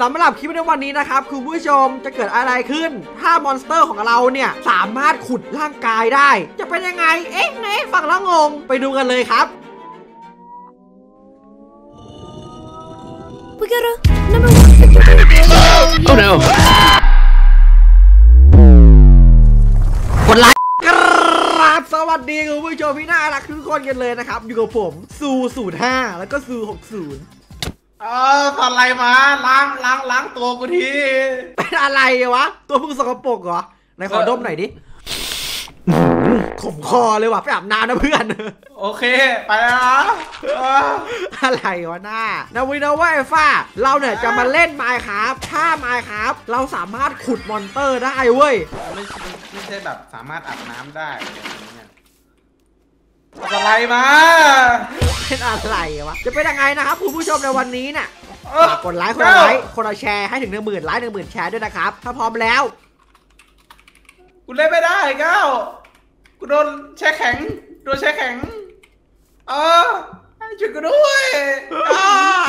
สำหรับคลิปในวันนี้นะครับคุณผู้ชมจะเกิดอะไรขึ้น ถ้ามอนสเตอร์ของเราเนี่ย สามารถขุดร่างกายได้ จะเป็นยังไง เอ๊ะไหนฟังแล้วงง ไปดูกันเลยครับ We got a number one picture. Oh no! กดไลค์ครับสวัสดีคุณผู้ชมพี่น่ารักทุกคนกันเลยนะครับ อยู่กับผมซูศูนย์ห้าแล้วก็ซูหกศูนย์ เออทำอะไรมาล้างล้างล้างตัวกูทีเป็นอะไรวะ ตัวมึงสกปรกเหรอไหนขอดมหน่อยดิขมคอเลยว่ะไปอาบน้ำนะเพื่อน โอเค ไปแล้วนะเอออะไรวะหน้านาวินาว่าไอ้ฟ้า เราเนี่ยจะมาเล่นไมค์ครับ ถ้าไมค์ครับ เราสามารถขุดมอนเตอร์ได้เว้ย ไม่ใช่ไม่ใช่แบบสามารถอาบน้ำได้ อะไรอย่างเงี้ยเอาอะไรมาเป็นอะไรวะ จะเป็นยังไงนะครับคุณผู้ชมในวันนี้เนี่ยเออฝากกดไลค์คนละไลค์คนละแชร์ให้ถึงหนึ่งหมื่นไลค์หนึ่งหมื่นแชร์ด้วยนะครับ ถ้าพร้อมแล้วกูเล่นไม่ได้เก้ากูโดนแช่แข็งโดนแช่แข็ง เออให้ช่วยกูด้วยอ้า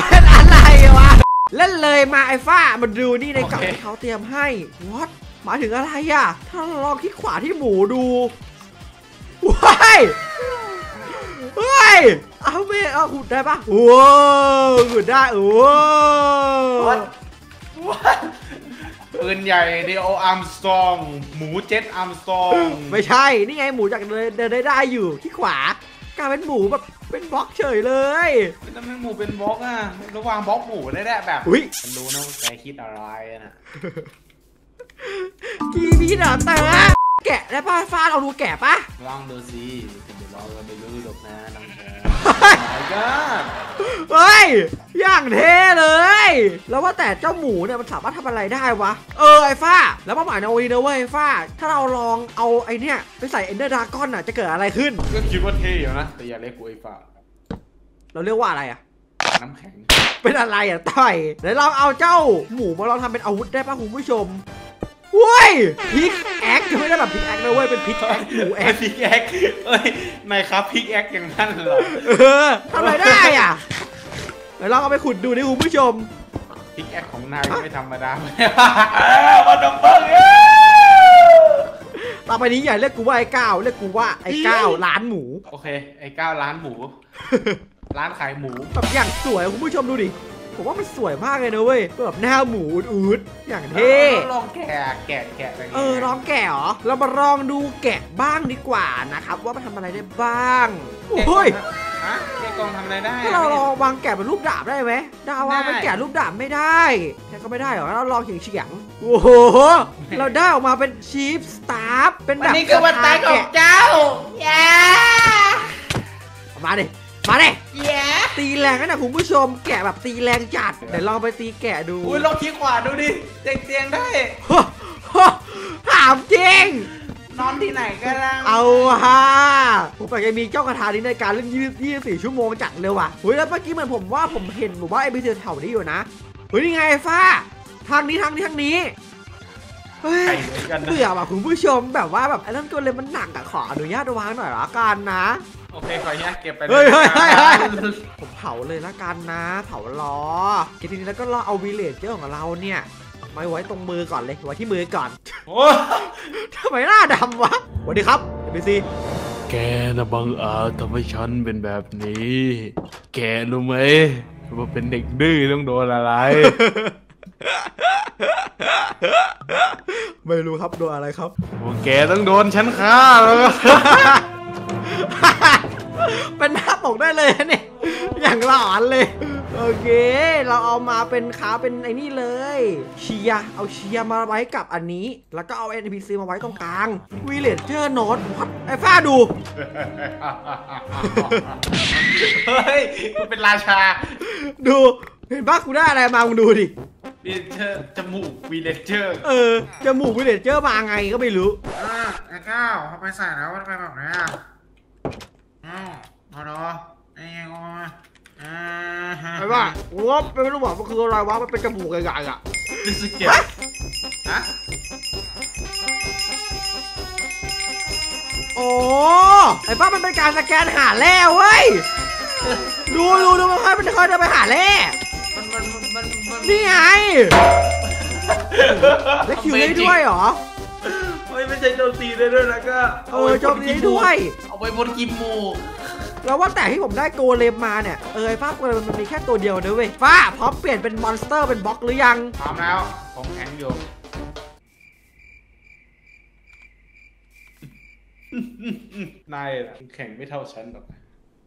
เป็นอะไรวะเล่นเลยมาไอ้ฟ้ามาดูนี่ในกล่องโอเคที่เขาเตรียมให้ what หมายถึงอะไรอะ ถ้าเราลองคลิกขวาที่หมูดูว้ายเฮ้ ยเอาไม่เอาขุดได้ปะว้าวขุดได้โอ้ What? What? ปืนใหญ่เดโออาร์มสตรองหมูเจ็ตอาร์มสตรองไม่ใช่ นี่ไงหมูจากเดินเดินได้ได้อยู่ที่ขวากลายเป็นหมูแบบเป็นบล็อกเฉยเลยทำไมหมูเป็นบล็อกอะระหว่างบล็อกหมูได้แหละแบบอุ๊ยฉันรู้นะว่าแกคิดอะไรนะกีบีเหรอเต๋อแกะได้ป่ะฟ้าเราดูแกะป่ะลองดูสิเดี๋ยวเราจะไปรู้หรอกนะน้องแก my god เฮ้ยอย่างเท่เลย แล้วว่าแต่เจ้าหมูเนี่ยมันสามารถทำอะไรได้วะ เออไอ้ฟ้า แล้วมาหมายในวันนี้นะเว้ยไอ้ฟ้า ถ้าเราลองเอาไอ้เนี่ยไปใส่เอนเดอร์ดากอนน่ะจะเกิดอะไรขึ้น ก็คิดว่าเท่อยู่นะ แต่อย่าเรียกกูไอ้ฝ่าเราเรียกว่าอะไรอะน้ำแข็ง เป็นอะไรอะต่อยเดี๋ยวลองเอาเจ้าหมูมาลองทำเป็นอาวุธได้ป่ะคุณผู้ชม เว้ยพิกแอคไม่ได้แบบพิกแอคนะเว้ยเป็นพิกแอคหมูแอแอคคพิกแอคเอ้ยไม่ครับพิกแอคอย่างนั้นเหรอเออทำอะไรได้อะเดี๋ยวลองเอาไปขุดดูดิคุณผู้ชม พิกแอคของนายไม่ธรรมดาวันดมเบิ้งต่อไปนี้อย่าเรียกกูว่าไอ้ก้าวเรียกกูว่าไอ้ก้าวร้านหมู โอเค ไอ้ก้าวร้านหมู ร้านขายหมู แบบอย่างสวยคุณผู้ชมดูดิ ผมว่ามันสวยมากเลยนะเว้ยแบบหน้าหมูอืดๆอย่างเท่ลองแกะแกะแกะอะไรเออลองแกะเหรอเรามาลองดูแกะบ้างดีกว่านะครับ ว่ามันทำอะไรได้บ้างโอ้ยฮะแกะกล่องทำอะไรได้ถ้าเราลองวางแกะเป็นรูปดาบได้ไหมดาวางเป็นแกะรูปดาบไม่ได้แค่ก็ไม่ได้หรอกเราลองเฉียงเฉียงๆโอ้โหเราได้ออกมาเป็นชีฟสตาร์ฟเป็นแบวันบนี้คือวันตายของแกะเจ้าแย่มาดิ มาดิแย่ตีแรงกันนะคุณผู้ชมแกะแบบตีแรงจัดเดี๋ยวลองไปตีแกะดูอุ้ยลองคิดขวาดูดิเตียงเตียงได้โอ้โหถามจริงนอนที่ไหนก็ได้เอาฮะผมอยากจะมีเจ้ากระทานี้ในการเล่น24ชั่วโมงจัดเลยว่ะเฮ้ยแล้วเมื่อกี้เหมือนผมว่าผมเห็นผมว่าไอ้บีเซแถวนี้อยู่นะเฮ้ยนี่ไงไอ้ฟ้า ทางนี้ทางนี้ทางนี้เฮ้ยใช่เหมือนกันนะเบื่อว่ะคุณผู้ชมแบบว่าแบบไอ้นั่นตัวเลยมันหนักอะขออนุญาตวางหน่อยละกันนะ โอเคขออนุญาตเก็บไปเฮ้ยเฮ้ยเฮ้ยเฮ้ยผมเผาเลยละกันนะ เผารอเก็บทีนี้แล้วก็รอเอาวีเลจเจอร์ของเราเนี่ยมาไว้ตรงมือก่อนเลยไว้ที่มือก่อนโอ้ทำไมหน้าดำวะสวัสดีครับบีซีแกนะบังอาจทำให้ฉันเป็นแบบนี้ แกรู้ไหมว่าเป็นเด็กดื้อต้องโดนอะไร ไม่รู้ครับโดนอะไรครับว่าแกต้องโดนฉันฆ่าแล้ว เป็นหน้าปกได้เลยนะเนี่ย อย่างหลอนเลย โอเค เราเอามาเป็นขาเป็นไอ้นี่เลย เชียร์เอาเชียร์มาไว้กับอันนี้ แล้วก็เอา NPC มาไว้ตรงกลางวีเลจเจอร์โนดไอ้ฟ้าดู เฮ้ยมันเป็นราชาดูเห็นปะกูได้อะไรมามึงดูดิ วีเลเจอร์จมูกวีเลเจอร์เออจมูกวีเลจเจอร์มาไงก็ไม่รู้อ่าไอ้ก้าวเขาไปใส่แล้วมันไปแบบนี้อะ อ้าวมาดูไอ้ยังไงอ่าฮะไอ้ว่ากูว่าไม่รู้ว่ามันคืออะไรวะมันเป็นจมูกใหญ่ๆอะดิสเกตฮะโอ้ไอ้ป้ามันเป็นการสแกนหาแร่เว้ยดูดูดูมันค่อยมันค่อยเดินไปหาแร่มันมันมันมันนี่ไงแล้วคิวได้ด้วยเหรอ เฮ้ยไม่ใช่โจมตีได้ด้วยนะก็เออโจมตีได้ด้วย เอาไปบนกิมมูกแล้วว่าแต่ที่ผมได้ golem มาเนี่ย เออไอ้ฟ้า golem มันมีแค่ตัวเดียวนะเว้ยฟ้าพร้อมเปลี่ยนเป็น monster เป็นบล็อกหรือยังพร้อมแล้วผมแข็งอยู่นายน่ะแข็งไม่เท่าฉันหรอก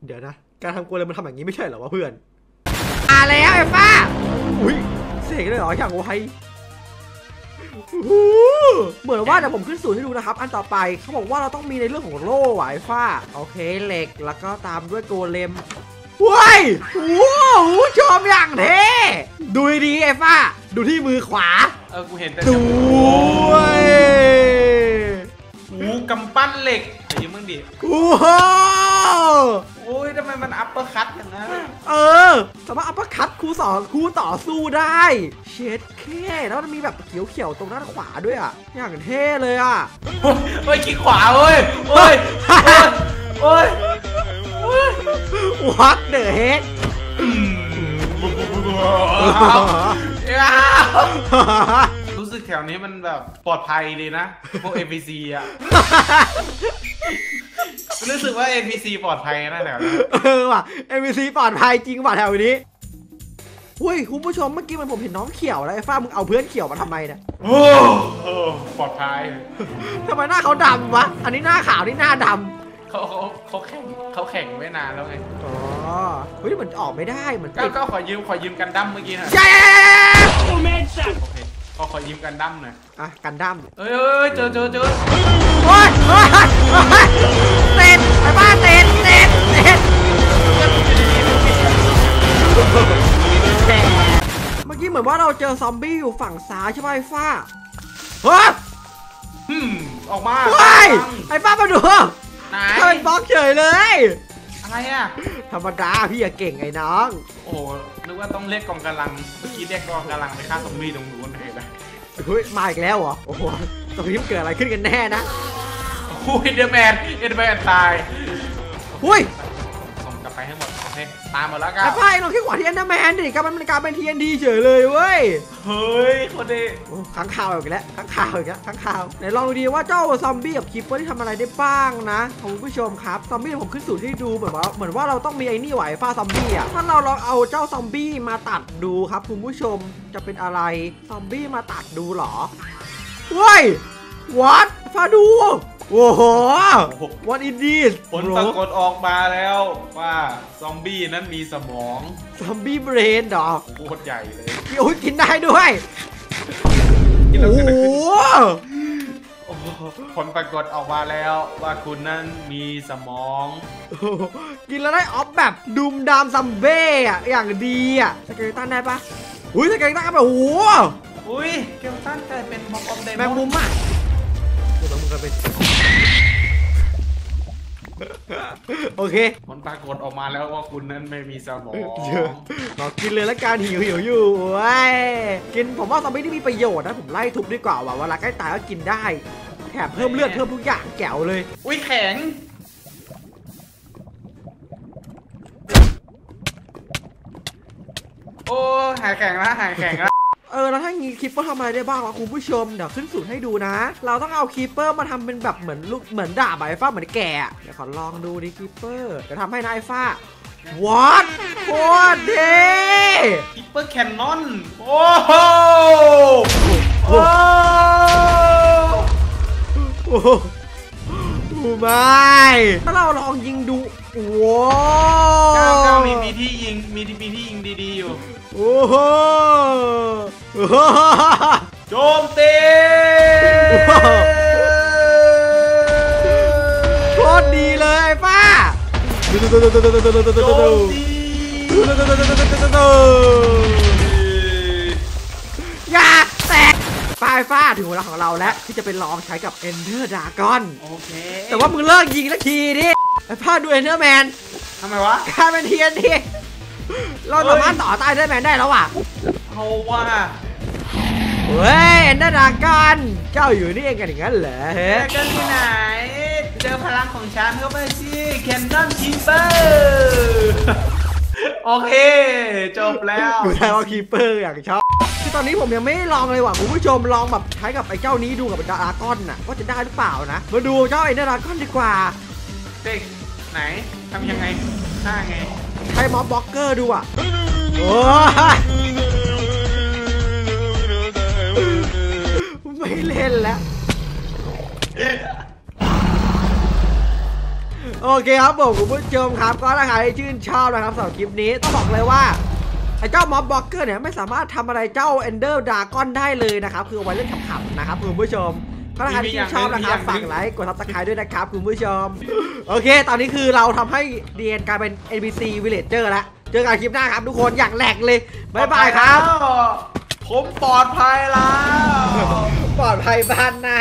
เดี๋ยวนะ การทำโกเลมมันทำอย่างนี้ไม่ใช่เหรอวะเพื่อนมาแล้วไอ้ฟ้าอุ้ยเสกเลยเหรออย่างไวโอ้โห เหมือนว่าเดี๋ยวผมขึ้นสูตรให้ดูนะครับ อันต่อไปเขาบอกว่าเราต้องมีในเรื่องของโล่ว่ะไอ้ฟ้า โอเคเหล็กแล้วก็ตามด้วยโกเลมว้ายว้าวชมอย่างเท่ดูดีๆไอ้ฟ้า ดูที่มือขวา เออ กูเห็นแต่สวยหูกำปั้นเหล็กแต่ยังมึงดิว้าวโอ้ ยทำไมมัน uppercut อย่างนั้นเออ สามารถ uppercut คู่สอนคู่ต่อสู้ได้ เช็ดแค่แล้วมันมีแบบเขียวๆตรงด้านขวาด้วยอะ อย่างเท่เลยอะโอ้ยเฮ้ยคลิกขวาเว้ยโอ้ยโอ้ยโอ้ย What the heck อ้าวรู้สึกแถวนี้มันแบบปลอดภัยดีนะ พวก NPC อะ รู้สึกว่า NPC ปลอดภัยนะแถวนี้เออว่ะ MVC ปลอดภัยจริงว่ะแถวนี้อุ้ยคุณผู้ชมเมื่อกี้มันผมเห็นน้องเขียวแล้วไอ้ฟ้ามึงเอาเพื่อนเขียวมาทำไมเนี่ยโอ้โหปลอดภัยทำไมหน้าเขาดำวะ อันนี้หน้าขาวนี่หน้าดเขาเขาเขาแข่งเขาแข่งไม่นานแล้วไงำอ๋อเฮ้ยเหมือนออกไม่ได้เหมือนก็ติดก็ขอยืมขอยืมกันดั้มเมื่อกี้หน่อยแย่โอเคก็ ขอยืมกันดั้มหน่อยอะกันดั้มเอ้ยเอ้ยเจอเจอเจอโอ้ยโอ้ยโอ้ยเต็ดไอ้บ้าเต็ดเต็ดเต็ดเมื่อกี้เหมือนว่าเราเจอซอมบี้อยู่ฝั่งซ้ายใช่ไหมไอ้ฟ้าเฮ้ยฮึมออกมาเฮ้ยไอ้ฟ้ามาดูไหนถ้าเป็นบล็อกเฉยเลยอะไรอะ ธรรมดาพี่อย่าเก่งไอ้น้อง โอ้โหนึกว่าต้องเรียกกองกำลัง เมื่อกี้เรียกกองกำลังไปฆ่าซอมบี้ตรงนู้นเลยนะเฮ้ยมาอีกแล้วเหรอ โอ้โหตรงนี้มันเกิดอะไรขึ้นกันแน่นะโอ้ยเดอร์แมนเดอร์แมนตายหุ้ยส่งกลับไปให้หมดโอ เคตามหมดแล้วกัไอ้ฟ้าไอ้น้องแค่ขวาที่เอ็นเดอร์แมนดิกลายเป็นกลายเป็นทีเอ็นดีเฉยเลยเว้ย เฮ้ยคนดีโอ้ค้างคาวอีกแล้วค้างคาวอีกแล้วค้างคาวไหนลองดูดีว่าเจ้าซอมบี้กับคิปเปอร์ที่ทำอะไรได้บ้างนะคุณผู้ชมครับซอมบี้ผมขึ้นสูตรให้ดูเหมือนว่าเหมือนว่าเราต้องมีไอ้นี่ไหวฟ้าซอมบี้อะถ้าเราลองเอาเจ้าซอมบี้มาตัดดูครับคุณผู้ชมจะเป็นอะไรซอมบี้มาตัดดูเหรอเว้ยวัดฟ้าดู โอ้โห what is this ผลปรากฏออกมาแล้วว่าซอมบี้นั้นมีสมอง zombie brain เหรอโคตรใหญ่เลยโอ้ยกินได้ด้วยกินแล้วโอ้เกิดโหอะไรขึ้นโอ้โหผลปรากฏออกมาแล้วว่าคุณนั้นมีสมอง กินแล้วได้ออฟแบบดุมดามซัมเบ้อะอย่างดีอะสเกลตันได้ปะอุ้ยสเกลตันก็แบบโอ้โหอุ้ยเกลตันกลายเป็นม็อบออฟเดแมงมุมอะ กันเป็นโอเคผลปรากฏออกมาแล้วว่าคุณนั้นไม่มีสมองเยอะขอกินเลยละกันหิวหิวอยู่เว้ยกินผมว่าซอมบี้ที่มีประโยชน์นะผมไล่ทุบดีกว่าว่ะเวลาใกล้ตายก็กินได้แถมเพิ่มเลือดเพิ่มทุกอย่างแจ๋วเลย อุ้ยแข็งโอ้หายแข็งแล้วหายแข็งแล้ว เออแล้วถ้างี้ Creeper ทำอะไรได้บ้างวะคุณผู้ชมเดี๋ยวขึ้นสูตรให้ดูนะ เราต้องเอา Creeper มาทำเป็นแบบเหมือนลูกเหมือนดาบอะไอ้ฟ้าเหมือนแกะเดี๋ยวขอลองดูดิ Creeper เดี๋ยวทำให้นะไอ้ฟ้า what โคตรดี Creeper cannon โอ้โหโอ้โอ้โหไม่ถ้าเราลองยิงดูว้าก้าวก้าววมีมีที่ยิงมีที่มีที่ยิงดีๆอยู่โอ้โห โอ้โหโจมตีโคตรดีเลยไอ้ฟ้าโจมตีอย่าแตกป้ายฟ้าถึงเวลาของเราแล้ว ที่จะไปลองใช้กับ Ender Dragon โอเค แต่ว่ามึงเลิกยิงสักทีดิไอ้ผ้าดู Ender Man ทำไมวะกลายเป็นเทียนทีเราสามารถต่อต้าน Ender Man ได้แล้วอะเอาว่า เฮ้ย Ender Dragon เจ้าอยู่นี่เองกันอย่างนั้นเหรอเฮ้เจยอกันที่ไหน เจอพลังของฉันเข้าไปสิแคนนอนคิปเปอร์โอเค จบแล้วกูได้ว่าคีเปอร์อย่างชอบตอนนี้ผมยังไม่ได้ลองเลยว่ะคุณผู้ชมลองแบบใช้กับไอ้เจ้านี้ดูกับดราก้อนน่ะว่าจะได้หรือเปล่านะมาดูเจ้าไอ้ดราก้อนดีกว่าเด็กไหนทำยังไงท่าไงใช้ mob blocker ดูอะโอ้ ไม่เล่นแล้วโอเคครับผมคุณผู้ชมครับก็ถ้าใครชื่นชอบนะครับสำหรับคลิปนี้ต้องบอกเลยว่าไอ้เจ้า mob blocker เนี่ยไม่สามารถทำอะไรเจ้า Ender Dragon ได้เลยนะครับคือเอาไว้เล่นขำๆนะครับคุณผู้ชมก็ถ้าใครชื่นชอบนะครับฝากไลค์กด subscribe ด้วยนะครับคุณผู้ชม โอเค ตอนนี้คือเราทำให้เดียนกลายเป็น NPC Villager แล้วเจอกันคลิปหน้าครับทุกคนอย่างแหลกเลยบ๊ายบายครับ ผมปลอดภัยแล้ว ปลอดภัยบ้านหน้า